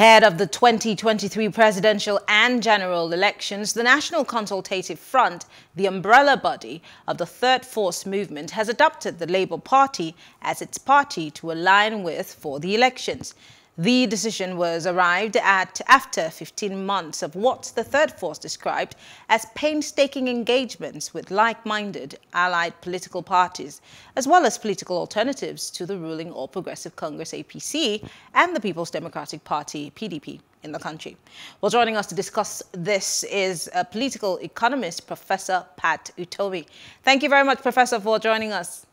Ahead of the 2023 presidential and general elections, the National Consultative Front, the umbrella body of the Third Force movement, has adopted the Labour Party as its party to align with for the elections. The decision was arrived at after 15 months of what the Third Force described as painstaking engagements with like-minded allied political parties, as well as political alternatives to the ruling All Progressive Congress APC and the People's Democratic Party PDP in the country. Well, joining us to discuss this is a political economist, Professor Pat Utomi. Thank you very much, Professor, for joining us.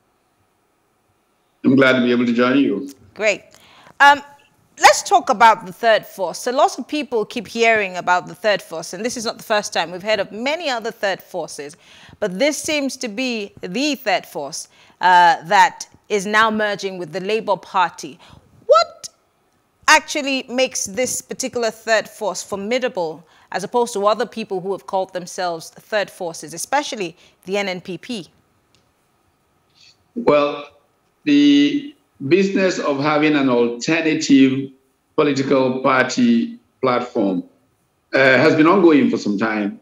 I'm glad to be able to join you. Great. Um, let's talk about the third force. So lots of people keep hearing about the third force, and this is not the first time. We've heard of many other third forces, but this seems to be the third force uh, that is now merging with the Labour Party. What actually makes this particular third force formidable as opposed to other people who have called themselves third forces, especially the NNPP? Well, the business of having an alternative political party platform uh, has been ongoing for some time.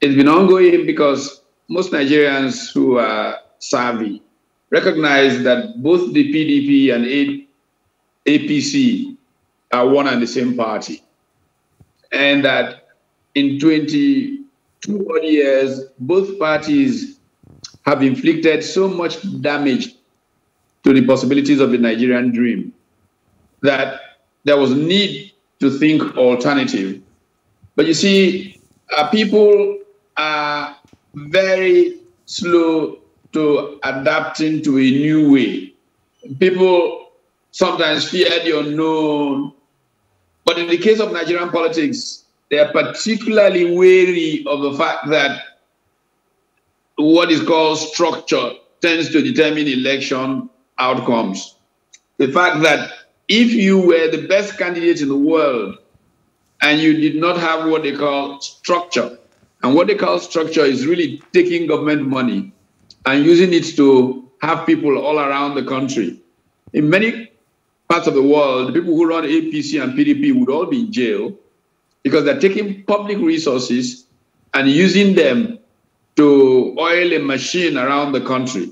It's been ongoing because most Nigerians who are savvy recognize that both the PDP and APC are one and the same party. And that in 22 odd years, both parties have inflicted so much damage to the possibilities of the Nigerian dream, that there was need to think alternative. But you see, uh, people are very slow to adapting to a new way. People sometimes fear the unknown. But in the case of Nigerian politics, they are particularly wary of the fact that what is called structure tends to determine election outcomes. The fact that if you were the best candidate in the world and you did not have what they call structure, and what they call structure is really taking government money and using it to have people all around the country. In many parts of the world, the people who run APC and PDP would all be in jail because they're taking public resources and using them to oil a machine around the country.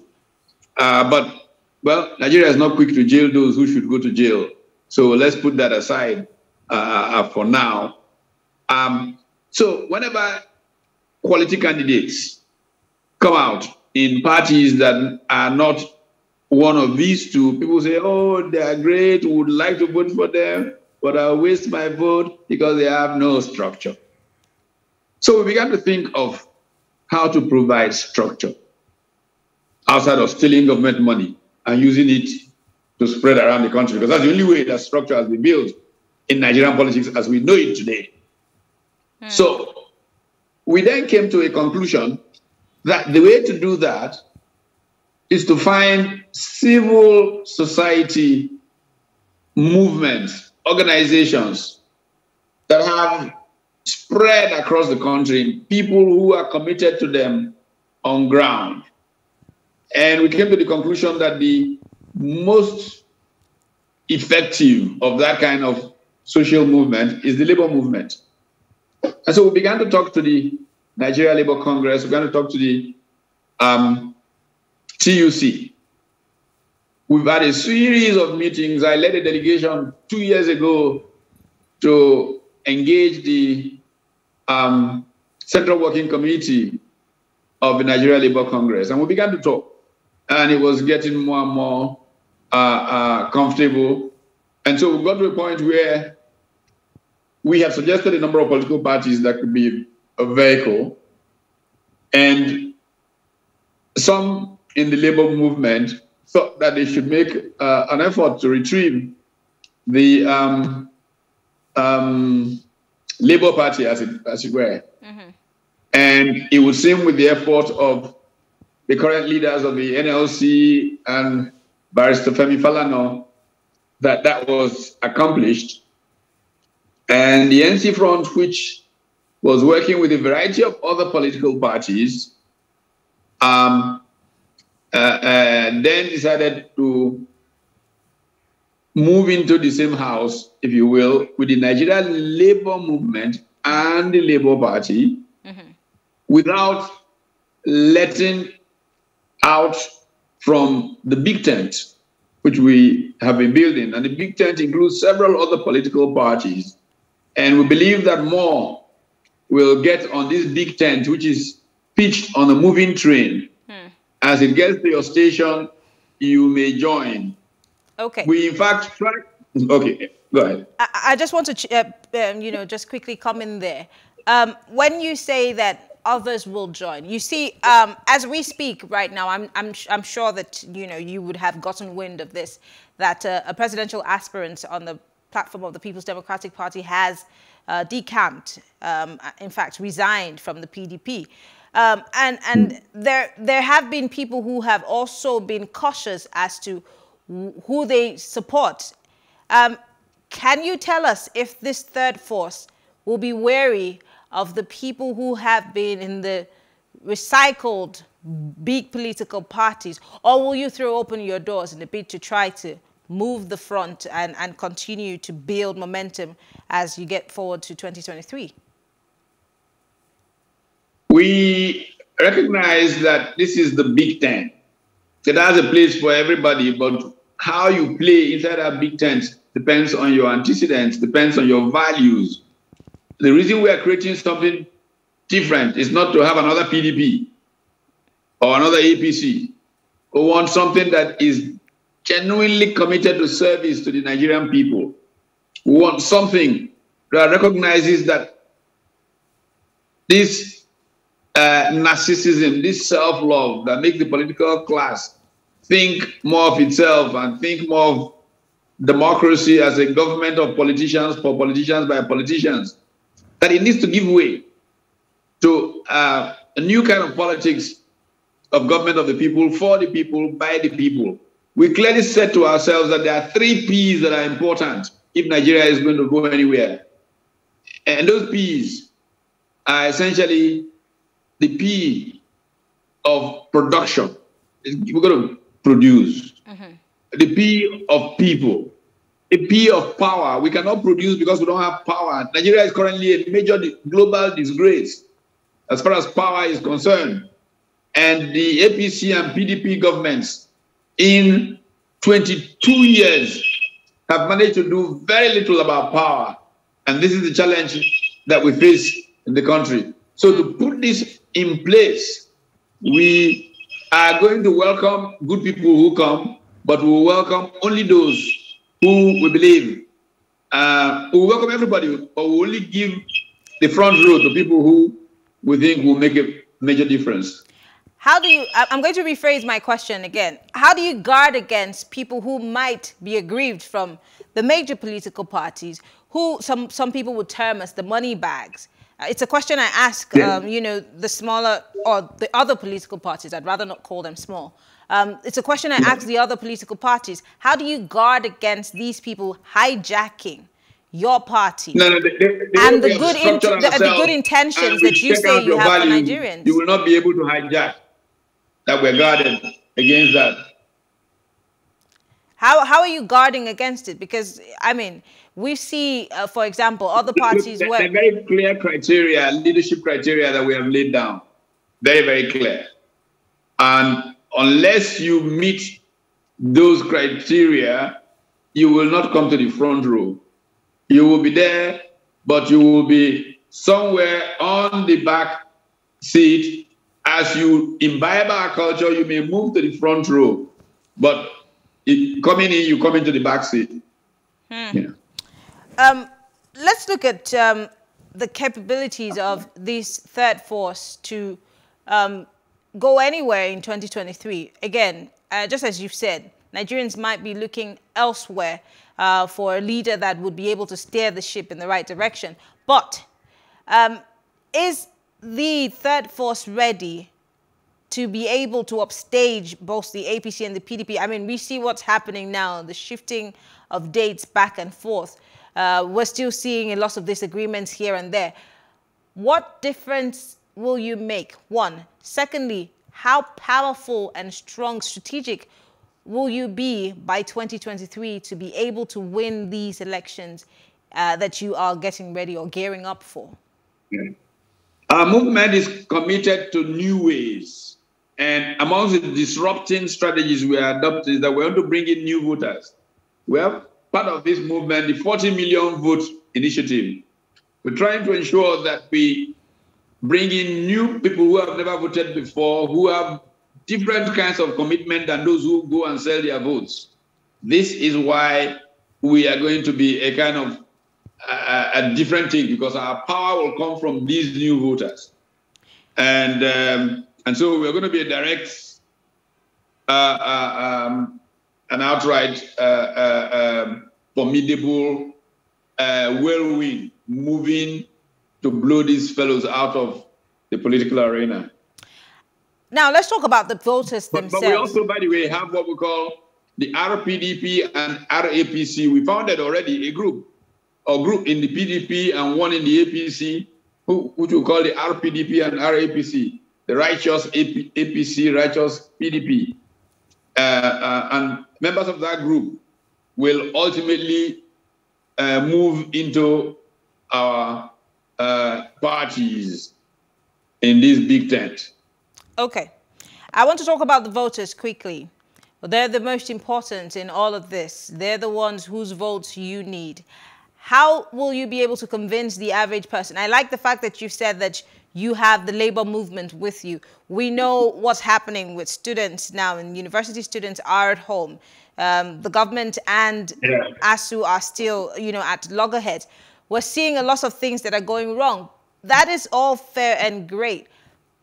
Uh, but well, Nigeria is not quick to jail those who should go to jail. So let's put that aside uh, uh, for now. Um, so whenever quality candidates come out in parties that are not one of these two, people say, oh, they are great, would like to vote for them, but I'll waste my vote because they have no structure. So we began to think of how to provide structure outside of stealing government money and using it to spread around the country because that's the only way that structure has been built in Nigerian politics as we know it today. Hmm. So we then came to a conclusion that the way to do that is to find civil society movements, organizations that have spread across the country, people who are committed to them on ground. And we came to the conclusion that the most effective of that kind of social movement is the labor movement. And so we began to talk to the Nigeria Labour Congress, we began to talk to the um, TUC. We've had a series of meetings. I led a delegation two years ago to engage the um, Central Working Committee of the Nigeria Labour Congress, and we began to talk and it was getting more and more uh, uh, comfortable. And so we got to a point where we have suggested a number of political parties that could be a vehicle. And some in the labor movement thought that they should make uh, an effort to retrieve the um, um, Labour Party, as it, as it were. Mm-hmm. And it would seem with the effort of the current leaders of the NLC and Barrister Femi Falana that that was accomplished. And the NC Front, which was working with a variety of other political parties, um, uh, uh, then decided to move into the same house, if you will, with the Nigeria Labour Movement and the Labour Party mm-hmm. without letting out from the big tent, which we have been building. And the big tent includes several other political parties. And we believe that more will get on this big tent, which is pitched on a moving train. Hmm. As it gets to your station, you may join. Okay. We, in fact, try. Okay, go ahead. I, I just want to, uh, um, you know, just quickly come in there. Um, when you say that others will join, you see, um, as we speak right now, I'm, I'm, I'm sure that, you know, you would have gotten wind of this, that uh, a presidential aspirant on the platform of the People's Democratic Party has uh, decamped, um, in fact, resigned from the PDP. Um, and and there, there have been people who have also been cautious as to who they support. Um, can you tell us if this third force will be wary of the people who have been in the recycled big political parties, or will you throw open your doors in a bid to try to move the front and, and continue to build momentum as you get forward to 2023? We recognize that this is the Big Tent. It has a place for everybody, but how you play inside that Big Tent depends on your antecedents, depends on your values. The reason we are creating something different is not to have another PDP or another APC. We want something that is genuinely committed to service to the Nigerian people. We want something that recognizes that this uh, narcissism, this self-love that makes the political class think more of itself and think more of democracy as a government of politicians for politicians by politicians, that it needs to give way to uh, a new kind of politics of government of the people, for the people, by the people. We clearly said to ourselves that there are three P's that are important if Nigeria is going to go anywhere. And those P's are essentially the P of production. We're going to produce. Mm-hmm. The P of people. The P of power. We cannot produce because we don't have power. Nigeria is currently a major global disgrace as far as power is concerned. And the APC and PDP governments in 22 years have managed to do very little about power. And this is the challenge that we face in the country. So to put this in place, we are going to welcome good people who come, but we will welcome only those who we believe. Uh, we welcome everybody, but we only give the front row to people who we think will make a major difference. How do you, I'm going to rephrase my question again. How do you guard against people who might be aggrieved from the major political parties, who some, some people would term as the money bags? Uh, it's a question I ask, yeah. um, you know, the smaller or the other political parties. I'd rather not call them small. Um, it's a question I ask the other political parties. How do you guard against these people hijacking your party no, no, they, they, and the good, the, the, good intentions that you say you have value, for Nigerians? You will not be able to hijack that we're guarded against that. How, how are you guarding against it? Because, I mean, we see, uh, for example, other parties Look, where... very clear criteria, leadership criteria that we have laid down. Very, very clear. And unless you meet those criteria, you will not come to the front row. You will be there, but you will be somewhere on the back seat as you imbibe our culture, you may move to the front row, but it, coming in, you come into the back seat. Hmm. Yeah. Um, let's look at um, the capabilities of this third force to um, go anywhere in 2023. Again, uh, just as you've said, Nigerians might be looking elsewhere uh, for a leader that would be able to steer the ship in the right direction. But um, is the third force ready to be able to upstage both the APC and the PDP? I mean, we see what's happening now, the shifting of dates back and forth. Uh, we're still seeing a lot of disagreements here and there. What difference will you make? One. Secondly, how powerful and strong strategic will you be by 2023 to be able to win these elections uh, that you are getting ready or gearing up for? Our movement is committed to new ways. And amongst the disrupting strategies we are adopting is that we want to bring in new voters. We have part of this movement, the 40 million vote initiative. We're trying to ensure that we bring in new people who have never voted before, who have different kinds of commitment than those who go and sell their votes. This is why we are going to be a kind of a, a different thing because our power will come from these new voters. And, um, and so we're going to be a direct, uh, uh, um, an outright uh, uh um, formidable uh, whirlwind moving to blow these fellows out of the political arena. Now, let's talk about the voters but, themselves. But we also, by the way, have what we call the RPDP and RAPC. We founded already a group, a group in the PDP and one in the APC, who, which we call the RPDP and RAPC, the righteous AP, APC, righteous PDP. Uh, uh, and members of that group will ultimately uh, move into our uh, parties in this big tent. Okay. I want to talk about the voters quickly. They're the most important in all of this. They're the ones whose votes you need. How will you be able to convince the average person? I like the fact that you said that you have the labor movement with you. We know what's happening with students now, and university students are at home. Um, the government and yeah. ASUU are still, you know, at loggerheads. We're seeing a lot of things that are going wrong. That is all fair and great.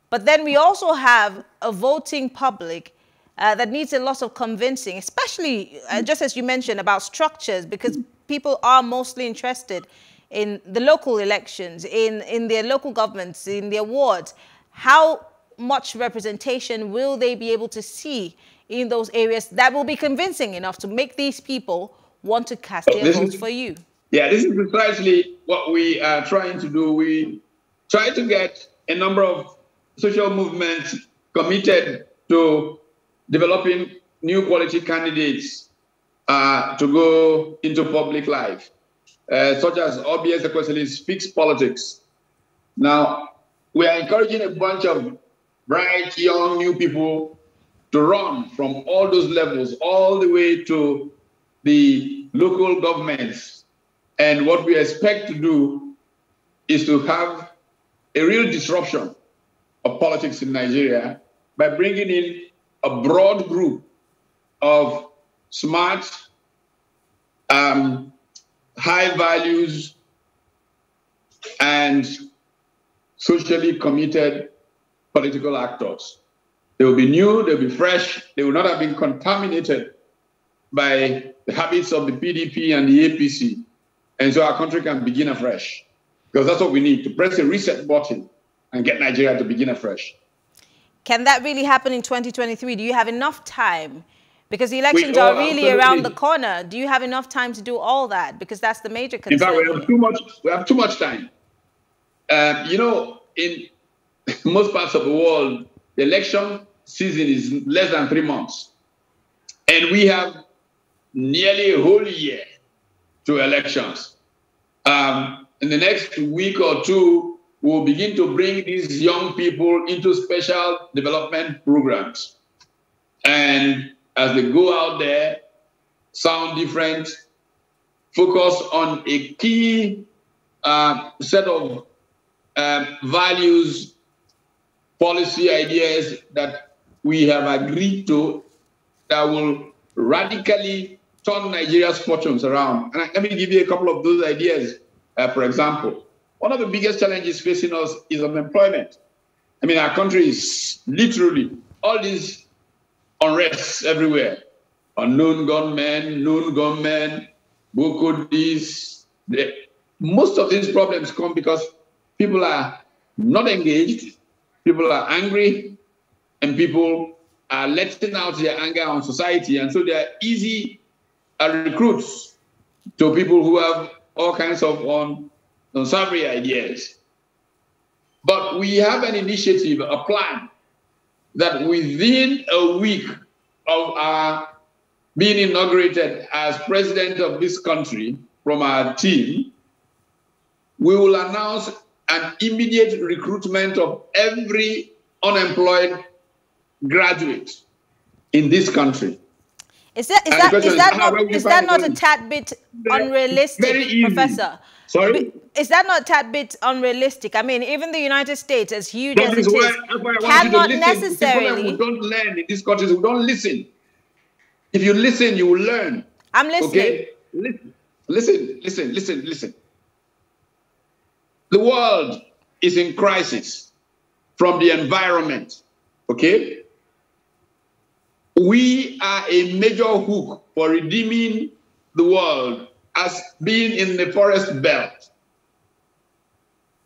But then we also have a voting public uh, that needs a lot of convincing, especially uh, just as you mentioned about structures, because people are mostly interested in the local elections, in, in their local governments, in their wards. How much representation will they be able to see in those areas that will be convincing enough to make these people want to cast their votes for you? Yeah, this is precisely what we are trying to do. We try to get a number of social movements committed to developing new quality candidates uh, to go into public life, uh, such as Oby Ezekwesili's Fix Politics. Now, we are encouraging a bunch of bright, young, new people to run from all those levels all the way to the local governments. And what we expect to do is to have a real disruption of politics in Nigeria by bringing in a broad group of smart, um, high values, and socially committed political actors. They will be new, they'll be fresh, they will not have been contaminated by the habits of the PDP and the APC. And so our country can begin afresh. Because that's what we need to press a reset button and get Nigeria to begin afresh. Can that really happen in 2023? Do you have enough time? Because the elections are really absolutely. around the corner. Do you have enough time to do all that? Because that's the major concern. In fact, we have too much. We have too much time. Um, you know, in most parts of the world, the election season is less than three months, and we have nearly a whole year to elections. Um, in the next week or two, we'll begin to bring these young people into special development programs. And as they go out there, sound different, focus on a key uh, set of uh, values, policy ideas that we have agreed to that will radically turn Nigeria's fortunes around. And let me give you a couple of those ideas, uh, for example. One of the biggest challenges facing us is unemployment. I mean, our country is literally all these unrests everywhere. Unknown gunmen, known gunmen, Boko this. most of these problems come because people are not engaged, people are angry, and people are letting out their anger on society. And so they are easy uh, recruits to people who have all kinds of unsavory ideas. But we have an initiative, a plan, that within a week of our being inaugurated as president of this country from our team, we will announce an immediate recruitment of every unemployed graduate in this country. Is that is that is that not is that not a tad bit unrealistic, Professor? Sorry? Is that not a tad bit unrealistic? I mean, even the United States, as huge that as it why, is, cannot necessarily. We don't learn in these countries. We don't listen. If you listen, you will learn. I'm listening. Okay? Listen, listen, listen, listen, listen. The world is in crisis from the environment. Okay? We are a major hook for redeeming the world as being in the forest belt.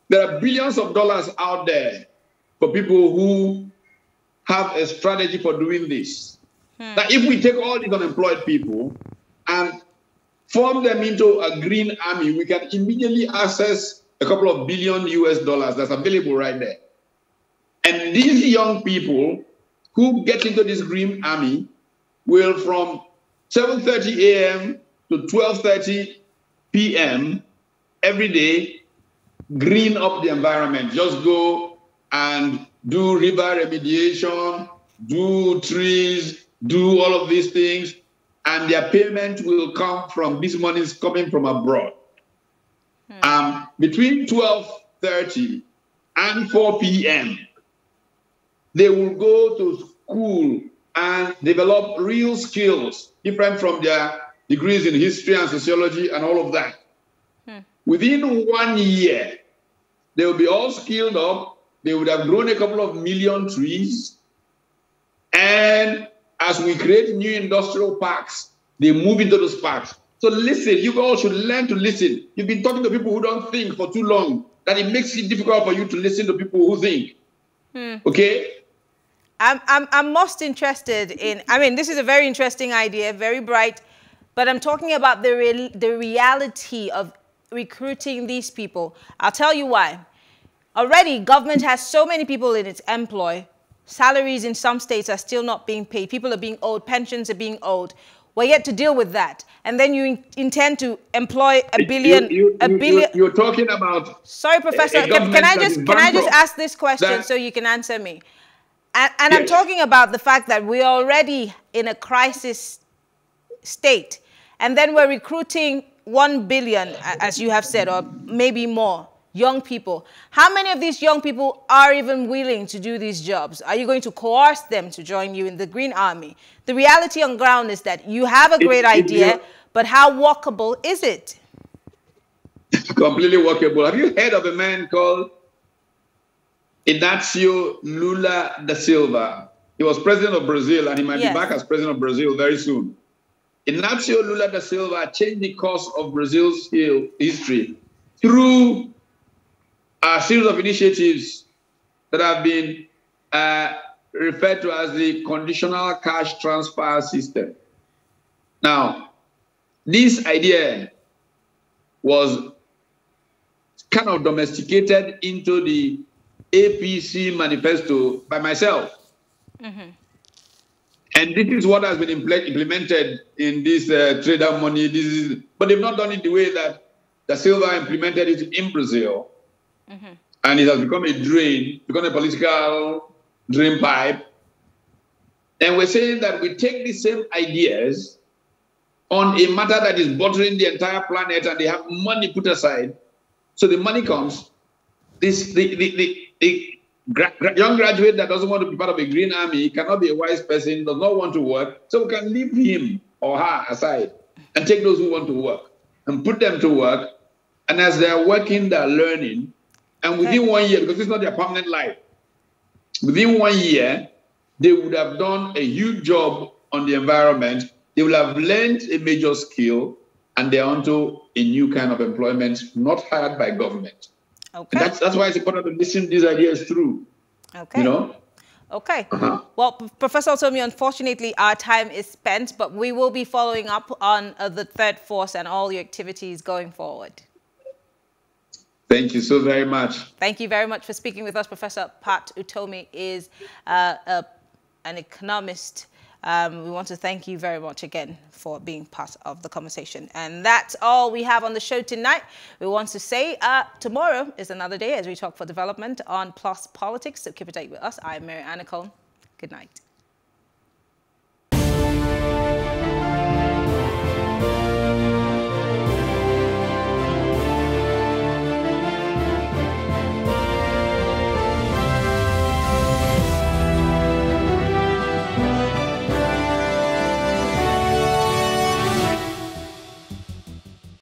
There are billions of dollars out there for people who have a strategy for doing this. Hmm. Now, if we take all these unemployed people and form them into a green army, we can immediately access a couple of billion US dollars that's available right there. And these young people who get into this green army will from 7.30 a.m. to 12.30 p.m. every day green up the environment. Just go and do river remediation, do trees, do all of these things, and their payment will come from this money is coming from abroad. Hmm. Um, between 12.30 and 4 p.m., they will go to school and develop real skills different from their degrees in history and sociology and all of that. Hmm. Within one year, they will be all skilled up. They would have grown a couple of million trees. And as we create new industrial parks, they move into those parks. So listen, you all should learn to listen. You've been talking to people who don't think for too long, that it makes it difficult for you to listen to people who think. Hmm. Okay? I'm, I'm, I'm most interested in, I mean, this is a very interesting idea, very bright, but I'm talking about the, re the reality of recruiting these people. I'll tell you why. Already, government has so many people in its employ. Salaries in some states are still not being paid. People are being owed. Pensions are being owed. We're yet to deal with that. And then you in intend to employ a billion, you, you, a billion. You're, talking about. Sorry, Professor. A, a can, I just can I just ask this question so you can answer me? And, and yes. I'm talking about the fact that we're already in a crisis state. And then we're recruiting 1 billion, as you have said, or maybe more, young people. How many of these young people are even willing to do these jobs? Are you going to coerce them to join you in the Green Army? The reality on ground is that you have a great idea, but how walkable is it? Completely workable. Have you heard of a man called Inacio Lula da Silva. He was president of Brazil and he might yes. be back as president of Brazil very soon. Inacio Lula da Silva changed the course of Brazil's history through a series of initiatives that have been uh, referred to as the conditional cash transfer system. Now, this idea was kind of domesticated into the APC manifesto by myself. Mm-hmm. And this is what has been impl- implemented in this uh, TraderMoni. This is, but they've not done it the way that da Silva implemented it in Brazil. Mm-hmm. And it has become a drain, become a political drain pipe. And we're saying that we take the same ideas on a matter that is bothering the entire planet and they have money put aside. So the money comes. This the, the, the, a gra young graduate that doesn't want to be part of a green army cannot be a wise person, does not want to work. So we can leave him or her aside and take those who want to work and put them to work. And as they're working, they're learning. And within one year, because it's not their permanent life, within one year, they would have done a huge job on the environment. They will have learned a major skill and they're onto a new kind of employment, not hired by government. Okay. that's that's why it's important to listen these ideas through. Okay. You know. Okay. Uh-huh. Well, Professor Utomi, unfortunately, our time is spent, but we will be following up on uh, the third force and all your activities going forward. Thank you so very much. Thank you very much for speaking with us. Professor Pat Utomi is uh, uh, an economist Um, we want to thank you very much again for being part of the conversation. And that's all we have on the show tonight. We want to say uh, tomorrow is another day as we talk for development on Plus Politics. So keep it tight with us. I'm Mary Anna Good night.